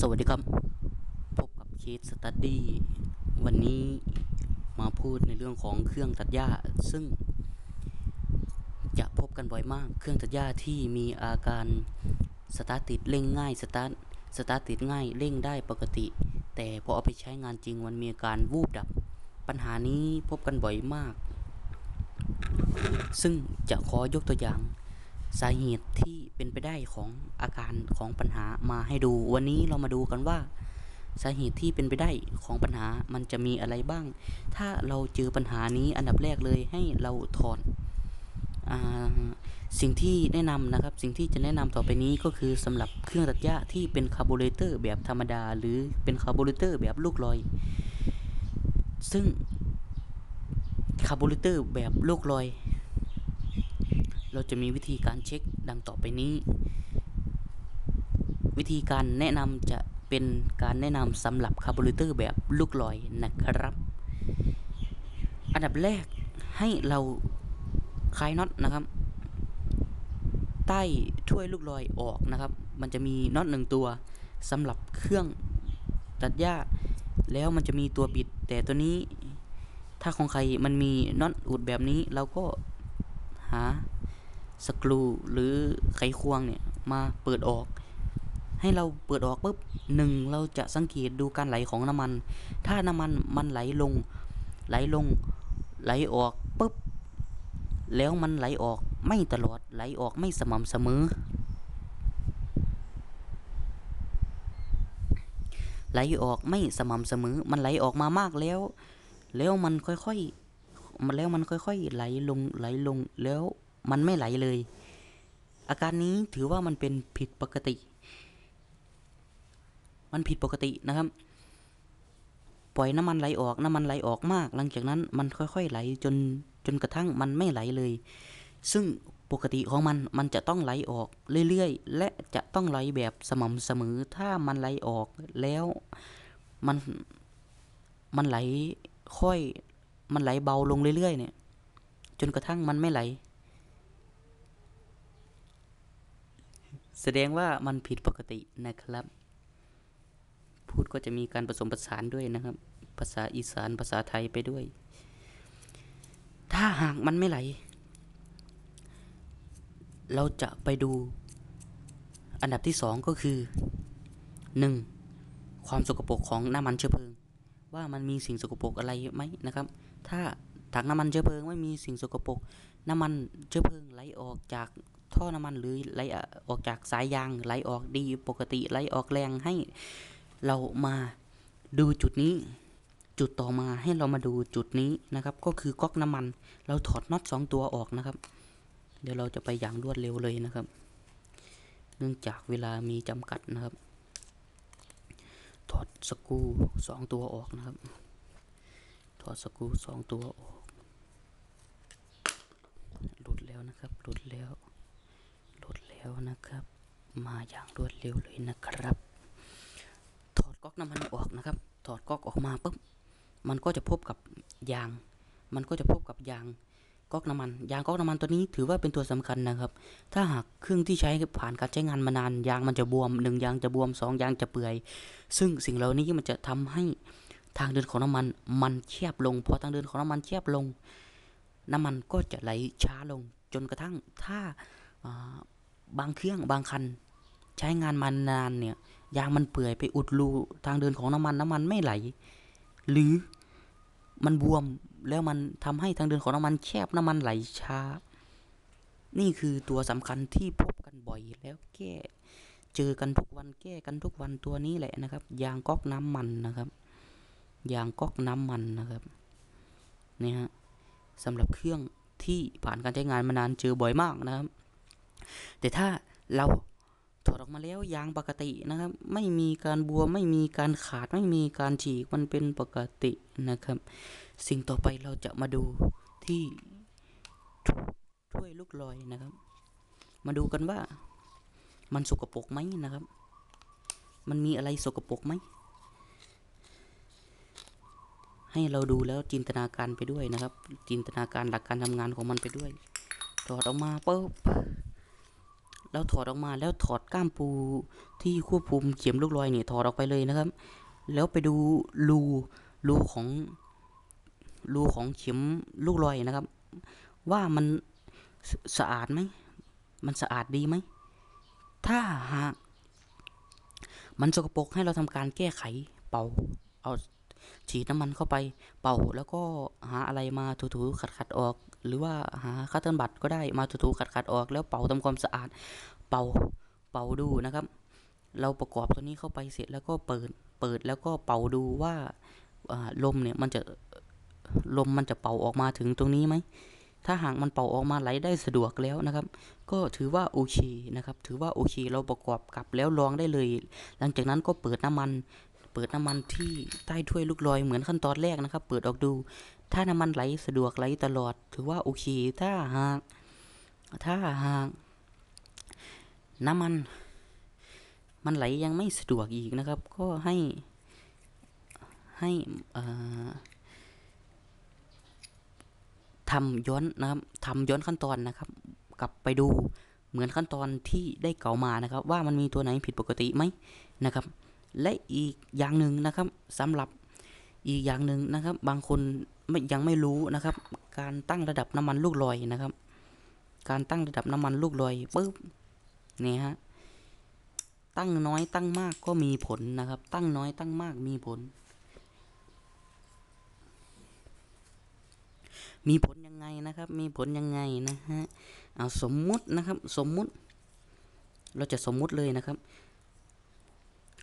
สวัสดีครับ พบกับ case study วันนี้มาพูดในเรื่องของเครื่องตัดหญ้า ซึ่ง จะพบกันบ่อยมาก เครื่องตัดหญ้าที่มีอาการสตาร์ตติดเร่งง่ายสตาร์ตสตาร์ตติดง่ายเร่งได้ปกติ แต่พอเอาไปใช้งานจริงมันมีอาการวูบดับ ปัญหานี้พบกันบ่อยมาก ซึ่งจะขอยกตัวอย่าง สาเหตุที่เป็นไปได้ของอาการของปัญหามาให้ดู วันนี้เรามาดูกันว่า สาเหตุที่เป็นไปได้ของปัญหามันจะมีอะไรบ้าง ถ้าเราเจอปัญหานี้อันดับแรกเลยให้เราถอดอสิ่งที่แนะนำนะครับ สิ่งที่จะแนะนำต่อไปนี้ก็คือสำหรับเครื่องตัดหญ้าที่เป็นคาร์บูเรเตอร์แบบธรรมดา หรือเป็นคาร์บูเรเตอร์แบบลูกลอย ซึ่งคาร์บูเรเตอร์แบบลูกลอย เราจะมีวิธีการเช็คดังต่อไปนี้ วิธีการแนะนำจะเป็นการแนะนำสำหรับคาร์บูเรเตอร์แบบลูกลอยนะครับ อันดับแรกให้เราคลายน็อตนะครับ ใต้ถ้วยลูกลอยออกนะครับ มันจะมีน็อตหนึ่งตัวสำหรับเครื่องตัดหญ้า แล้วมันจะมีตัวบิด แต่ตัวนี้ถ้าของใครมันมีน็อตอุดแบบนี้เราก็หา สกรูหรือไขควงเนี่ยมาเปิดออก ให้เราเปิดออกปุ๊บหนึ่งเราจะสังเกตดูการไหลของน้ำมัน ถ้าน้ำมันมันไหลลง ไหลลง ไหลออกปุ๊บแล้วมันไหลออกไม่ตลอดไหลออกไม่สม่ำเสมอ ไหลออกไม่สม่ำเสมอ มันไหลออกมามากแล้ว แล้วมันค่อยๆแล้วมันค่อยๆไหลลงไหลลงแล้ว มันไม่ไหลเลย อาการนี้ถือว่ามันเป็นผิดปกติ มันผิดปกตินะครับ ปล่อยน้ำมันไหลออกน้ำมันไหลออกมาก หลังจากนั้นมันค่อยๆไหลจนจนกระทั่งมันไม่ไหลเลย ซึ่งปกติของมันมันจะต้องไหลออกเรื่อยๆ และจะต้องไหลแบบสม่ำเสมอ ถ้ามันไหลออกแล้วมันมันไหลค่อยมันไหลเบาลงเรื่อยๆ เนี่ย จนกระทั่งมันไม่ไหล แสดงว่ามันผิดปกตินะครับ พูดก็จะมีการผสมผสานด้วยนะครับ ภาษาอีสานภาษาไทยไปด้วย ถ้าหากมันไม่ไหล เราจะไปดู อันดับที่สองก็คือหนึ่งความสกปรกของน้ำมันเชื้อเพลิง ว่ามันมีสิ่งสกปรกอะไรไหมนะครับ ถ้าถังน้ำมันเชื้อเพลิงไม่มีสิ่งสกปรกน้ำมันเชื้อเพลิงไหลออกจาก ท่อน้ำมันหรือไหลออกจากสายยางไหลออกดีปกติไหลออกแรงให้เรามาดูจุดนี้ จุดต่อมาให้เรามาดูจุดนี้นะครับ ก็คือก๊อกน้ำมัน เราถอดน็อตสองตัวออกนะครับ เดี๋ยวเราจะไปอย่างรวดเร็วเลยนะครับ เนื่องจากเวลามีจำกัดนะครับ ถอดสกูสองตัวออกนะครับ ถอดสกูสองตัวออกหลุดแล้วนะครับหลุดแล้ว แล้วนะครับ มาอย่างรวดเร็วเลยนะครับ ถอดก๊อกน้ำมันออกนะครับ ถอดก๊อกออกมาปุ๊บมันก็จะพบกับยาง มันก็จะพบกับยางก๊อกน้ำมัน ยางก๊อกน้ำมันตัวนี้ถือว่าเป็นตัวสำคัญนะครับ ถ้าหากเครื่องที่ใช้ผ่านการใช้งานมานาน ยางมันจะบวมหนึ่งยางจะบวมสองยางจะเปื่อย ซึ่งสิ่งเหล่านี้มันจะทำให้ทางเดินของน้ำมันมันแคบลง พอทางเดินของน้ำมันแคบลง น้ำมันก็จะไหลช้าลงจนกระทั่งถ้า บางเครื่องบางคัน ใช้งานมานานเนี่ยยางมันเปื่อยไปอุดรูทางเดินของน้ำมันน้ำมันไม่ไหล หรือมันบวมแล้วมันทำให้ทางเดินของน้ำมันแคบน้ำมันไหลช้า นี่คือตัวสำคัญที่พบกันบ่อยแล้วแก้เจอกันทุกวันแก้กันทุกวันตัวนี้แหละนะครับ ยางก๊อกน้ำมันนะครับ ยางก๊อกน้ำมันนะครับนี่ฮะสำหรับเครื่องที่ผ่านการใช้งานมานานเจอบ่อยมากนะครับ แต่ถ้าเราถอดออกมาแล้วยางปกตินะครับ ไม่มีการบวมไม่มีการขาดไม่มีการฉีกมันเป็นปกตินะครับ สิ่งต่อไปเราจะมาดูที่ถ้วยถ้วยลูกลอยนะครับ มาดูกันว่ามันสกปรกไหมนะครับ มันมีอะไรสกปรกไหมให้เราดูแล้วจินตนาการไปด้วยนะครับ จินตนาการหลักการทำงานของมันไปด้วยถอดออกมาปุ๊บ เราถอดออกมาแล้วถอดก้ามปูที่ควบคุมเข็มลูกลอยเนี่ยถอดออกไปเลยนะครับ แล้วไปดูรูรูของรูของเข็มลูกลอยนะครับ ว่ามันสสะอาดไหมมันสะอาดดีไหมถ้าหากมันสกปรกให้เราทำการแก้ไขเป่าเอาฉีดน้ำมันเข้าไปเป่าแล้วก็หาอะไรมาถูๆขัดๆออก หรือว่าหาคัตเติลบัตก็ได้มาถูๆขัดๆออก แล้วเป่าทำความสะอาด เป่าเป่าดูนะครับ เราประกอบตัวนี้เข้าไปเสร็จแล้วก็เปิดเปิดแล้วก็เป่าดูว่าลมเนี่ยมันจะลมมันจะเป่าออกมาถึงตรงนี้ไหมถ้าหากมันเป่าออกมาไหลได้สะดวกแล้วนะครับ ก็ถือว่าโอเคนะครับ ถือว่าโอเคเราประกอบกลับแล้วลองได้เลย หลังจากนั้นก็เปิดน้ำมัน เปิดน้ำมันที่ใต้ถ้วยลูกลอยเหมือนขั้นตอนแรกนะครับ เปิดออกดู ถ้าน้ำมันไหลสะดวกไหลตลอด ถือว่าโอเค ถ้าหาก ถ้าหาก น้ำมัน มันไหลยังไม่สะดวกอีกนะครับ ก็ให้ ให้ทำย้อนนะครับทำย้อนขั้นตอนนะครับ กลับไปดูเหมือนขั้นตอนที่ได้เก่ามานะครับ ว่ามันมีตัวไหนผิดปกติไหมนะครับ และอีกอย่างหนึ่งนะครับสำหรับ อีกอย่างหนึ่งนะครับ บางคนไม่ยังไม่รู้นะครับ การตั้งระดับน้ำมันลูกลอยนะครับ การตั้งระดับน้ำมันลูกลอยปุ๊บเนี่ยฮะตั้งน้อยตั้งมากก็มีผลนะครับ ตั้งน้อยตั้งมากมีผล มีผลยังไงนะครับ มีผลยังไงนะฮะเอาสมมุตินะครับ สมมุติ เราจะสมมุติเลยนะครับ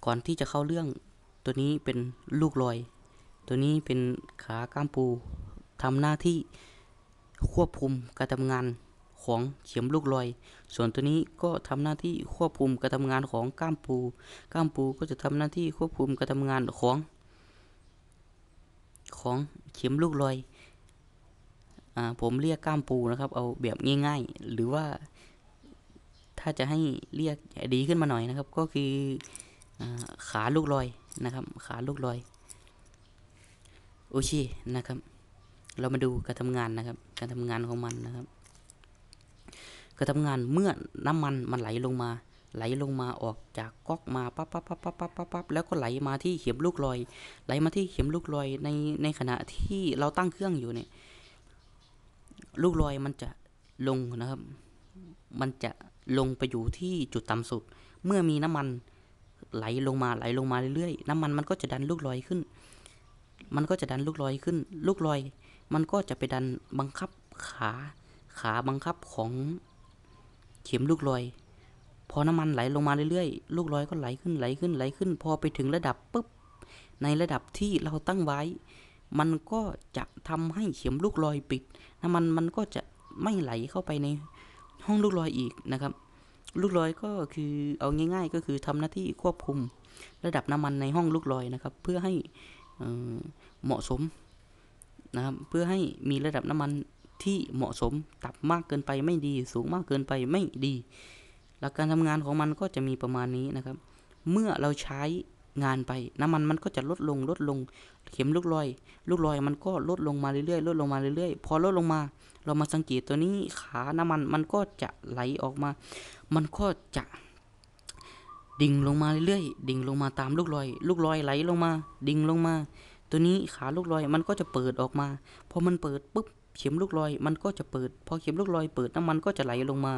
ก่อนที่จะเข้าเรื่องตัวนี้เป็นลูกลอย ตัวนี้เป็นขาก้ามปูทำหน้าที่ควบคุมการทำงานของเข็มลูกลอย ส่วนตัวนี้ก็ทำหน้าที่ควบคุมการทำงานของก้ามปู ก้ามปูก็จะทำหน้าที่ควบคุมการทำงานของ ของเข็มลูกลอยอผมเรียกก้ามปูนะครับ เอาแบบง่ายๆ หรือว่า ถ้าจะให้เรียกดีขึ้นมาหน่อยนะครับ ก็คืออขาลูกลอยนะครับ ขาลูกลอย โอเคนะครับ เรามาดูการทำงานนะครับ การทำงานของมันนะครับ การทำงานเมื่อน้ำมันมันไหลลงมา ไหลลงมาออกจากก๊อกมาปั๊บปั๊บปั๊บปั๊บปั๊บปั๊บปั๊บแล้วก็ไหลมาที่เข็มลูกลอย ไหลมาที่เข็มลูกลอยในในขณะที่เราตั้งเครื่องอยู่เนี่ย ลูกลอยมันจะลงนะครับ มันจะลงไปอยู่ที่จุดต่ำสุด เมื่อมีน้ำมันไหลลงมาไหลลงมาเรื่อยๆ น้ำมันมันก็จะดันลูกลอยขึ้น มันก็จะดันลูกลอยขึ้น ลูกลอย มันก็จะไปดันบังคับขาขาบังคับของเข็มลูกลอย พอน้ำมันไหลลงมาเรื่อยๆ ลูกลอยก็ไหลขึ้นไหลขึ้นไหลขึ้น พอไปถึงระดับปุ๊บในระดับที่เราตั้งไว้ มันก็จะทำให้เข็มลูกลอยปิด น้ำมันมันก็จะไม่ไหลเข้าไปในห้องลูกลอยอีกนะครับ ลูกลอยก็คือเอาง่าย ๆ ก็คือทำหน้าที่ควบคุมระดับน้ำมันในห้องลูกลอยนะครับ เพื่อให้ เหมาะสมนะครับเพื่อให้มีระดับน้ำมันที่เหมาะสมต่ำมากเกินไปไม่ดี สูงมากเกินไปไม่ดี หลักการทำงานของมันก็จะมีประมาณนี้นะครับ เมื่อเราใช้งานไปน้ำมันมันก็จะลดลงลดลง เข็มลูกลอย ลูกลอยมันก็ลดลงมาเรื่อยๆลดลงมาเรื่อยๆ พอลดลงมา เรามาสังเกตตัวนี้ขาน้ำมันมันก็จะไหลออกมา มันก็จะ ดิ่งลงมาเรื่อยๆดิ่งลงมาตามลูกลอย ลูกลอยไหลลงมา ดิ่งลงมา ตัวนี้ขาลูกลอยมันก็จะเปิดออกมาพอมันเปิดปุ๊บเข็มลูกลอย มันก็จะเปิด พอเข็มลูกลอยเปิดน้ำมันก็จะไหลลงมา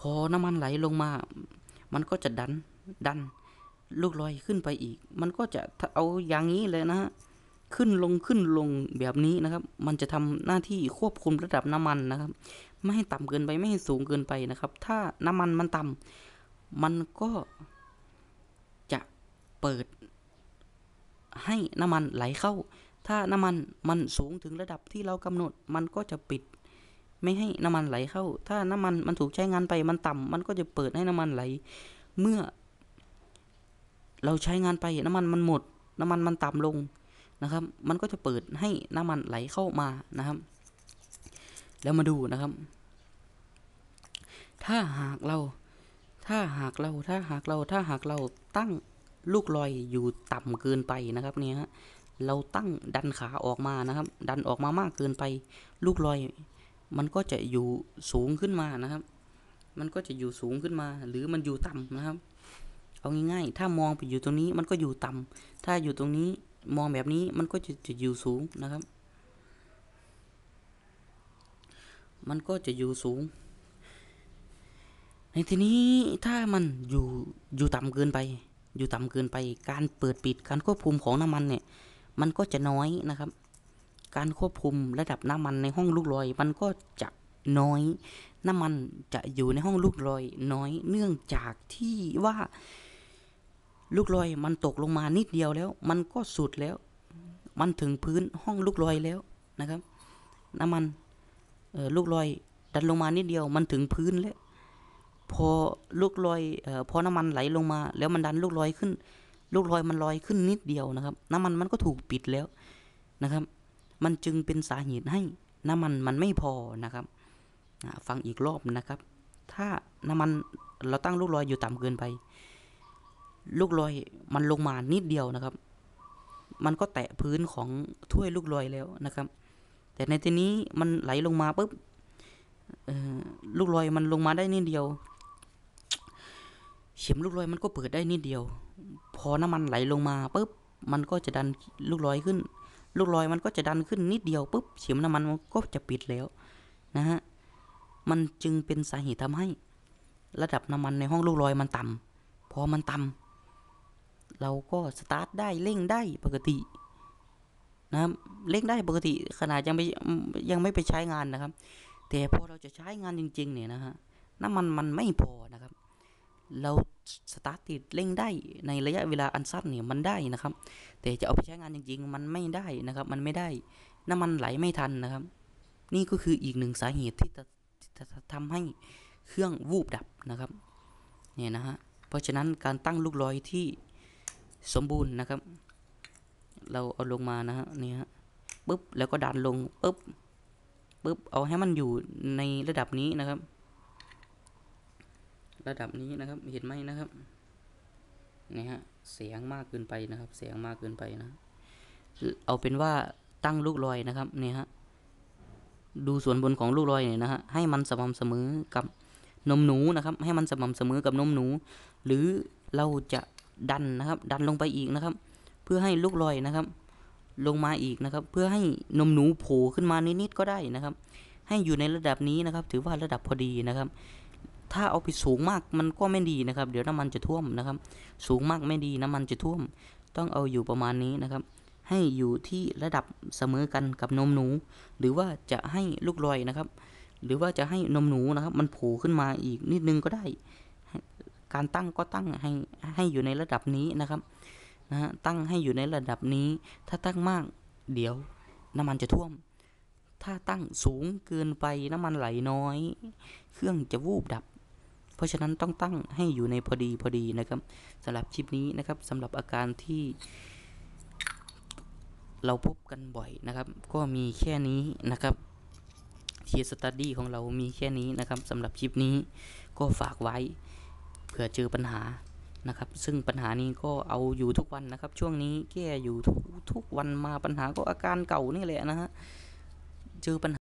พอน้ำมันไหลลงมา มันก็จะดันดัน ลูกลอยขึ้นไปอีก มันก็จะเอาอย่างนี้เลยนะฮะขึ้นลงขึ้นลงแบบนี้นะครับ มันจะทำหน้าที่ควบคุมระดับน้ำมันนะครับ ไม่ให้ต่ำเกินไปไม่ให้สูงเกินไปนะครับ ถ้าน้ำมันมันต่ำ มันก็จะเปิดให้น้ำมันไหลเข้า ถ้าน้ำมันมันสูงถึงระดับที่เรากำหนด มันก็จะปิด ไม่ให้น้ำมันไหลเข้า ถ้าน้ำมันมันถูกใช้งานไปมันต่ำมันก็จะเปิดให้น้ำมันไหล เมื่อ เราใช้งานไปน้ำมันมันหมด น้ำมันมันต่ำลงนะครับ มันก็จะเปิดให้น้ำมันไหลเข้ามานะครับ แล้วมาดูนะครับ ถ้าหากเรา ถ้าหากเราถ้าหากเราถ้าหากเราตั้งลูกลอยอยู่ต่ำเกินไปนะครับเนี่ยฮะเราตั้งดันขาออกมานะครับ ดันออกมามากเกินไป ลูกลอย มันก็จะอยู่สูงขึ้นมานะครับ มันก็จะอยู่สูงขึ้นมา หรือมันอยู่ต่ำนะครับ เอาง่ายๆ ถ้ามองไปอยู่ตรงนี้มันก็อยู่ต่ำถ้าอยู่ตรงนี้มองแบบนี้มันก็จะจะอยู่สูงนะครับ มันก็จะอยู่สูง ในทีนี้ถ้ามันอยู่อยู่ต่ำเกินไป อยู่ต่ำเกินไป การเปิดปิดการควบคุมของน้ำมันเนี่ย มันก็จะน้อยนะครับ การควบคุมระดับน้ำมันในห้องลูกลอย มันก็จะน้อย น้ำมันจะอยู่ในห้องลูกลอยน้อย เนื่องจากที่ว่า ลูกลอยมันตกลงมานิดเดียวแล้ว มันก็สุดแล้ว มันถึงพื้นห้องลูกลอยแล้วนะครับ น้ำมันลูกลอยดันลงมานิดเดียวมันถึงพื้นแล้ว พอลูกลอยเอ่อพอน้ำมันไหลลงมา แล้วมันดันลูกลอยขึ้น ลูกลอยมันลอยขึ้นนิดเดียวนะครับ น้ำมันมันก็ถูกปิดแล้วนะครับ มันจึงเป็นสาเหตุให้น้ำมันมันไม่พอนะครับฟังอีกรอบนะครับ ถ้าน้ำมันเราตั้งลูกลอยอยู่ต่ำเกินไป ลูกลอยมันลงมานิดเดียวนะครับ มันก็แตะพื้นของถ้วยลูกลอยแล้วนะครับ แต่ในที่นี้มันไหลลงมาปุ๊บลูกลอยมันลงมาได้นิดเดียว เข็มลูกลอยมันก็เปิดได้นิดเดียว พอน้ำมันไหลลงมาปุ๊บมันก็จะดันลูกลอยขึ้น ลูกลอยมันก็จะดันขึ้นนิดเดียวปุ๊บเข็มน้ำมันมันก็จะปิดแล้วนะฮะมันจึงเป็นสาเหตุทำให้ ระดับน้ำมันในห้องลูกลอยมันต่ำพอมันต่ำเราก็สตาร์ทได้เร่งได้ปกตินะครับเร่งได้ปกติขนาดยังไม่ยังไม่ไปใช้งานนะครับ แต่พอเราจะใช้งานจริง ๆ เนี่ยนะฮะน้ำมันมันไม่พอนะครับ เราสตาร์ทติดเร่งได้ในระยะเวลาอันสั้นเนี่ยมันได้นะครับ แต่จะเอาไปใช้งานจริงๆ มันไม่ได้นะครับ มันไม่ได้ น้ำมันไหลไม่ทันนะครับ นี่ก็คืออีกหนึ่งสาเหตุที่จะจะจะทำให้เครื่องวูบดับนะครับ เนี่ยนะฮะ เพราะฉะนั้นการตั้งลูกลอยที่สมบูรณ์นะครับ เราเอาลงมานะฮะนี่ฮะปุ๊บแล้วก็ดันลงปุ๊บปุ๊บเอาให้มันอยู่ในระดับนี้นะครับ ระดับนี้นะครับเห็นไหมนะครับนี่ฮะเสียงมากเกินไปนะครับ เสียงมากเกินไปนะ เอาเป็นว่าตั้งลูกลอยนะครับเนี่ยฮะดูส่วนบนของลูกลอยเนี่ยนะฮะให้มันสม่ำเสมอกับนมหนูนะครับ ให้มันสม่ำเสมอกับนมหนู หรือเราจะดันนะครับ ดันลงไปอีกนะครับ เพื่อให้ลูกลอยนะครับ ลงมาอีกนะครับ เพื่อให้นมหนูโผล่ขึ้นมานิดๆก็ได้นะครับ ให้อยู่ในระดับนี้นะครับ ถือว่าระดับพอดีนะครับ ถ้าเอาไปสูงมากมันก็ไม่ดีนะครับ เดี๋ยวน้ำมันจะท่วมนะครับ สูงมากไม่ดีน้ำมันจะท่วม ต้องเอาอยู่ประมาณนี้นะครับ ให้อยู่ที่ระดับเสมอกันกับนมหนู หรือว่าจะให้ลูกลอยนะครับ หรือว่าจะให้นมหนูนะครับ มันโผล่ขึ้นมาอีกนิดนึงก็ได้ การตั้งก็ตั้งให้ให้อยู่ในระดับนี้นะครับนะฮะตั้งให้อยู่ในระดับนี้ ถ้าตั้งมากเดี๋ยวน้ำมันจะท่วม ถ้าตั้งสูงเกินไปน้ำมันไหลน้อย เครื่องจะวูบดับ ราะฉะนั้นต้องตั้งให้อยู่ในพอดีพอดีนะครับสำหรับคลิปนี้นะครับสำหรับอาการที่เราพบกันบ่อยนะครับ ก็มีแค่นี้นะครับเทียสตัดดี้ของเรามีแค่นี้นะครับสำหรับคลิปนี้ก็ฝากไว้เผื่อเจอปัญหานะครับ ซึ่งปัญหานี้ก็เอาอยู่ทุกวันนะครับ ช่วงนี้แก้อยู่ทุกทุกวันมาปัญหาก็อาการเก่านี่แหละนะฮะเจอปัญหา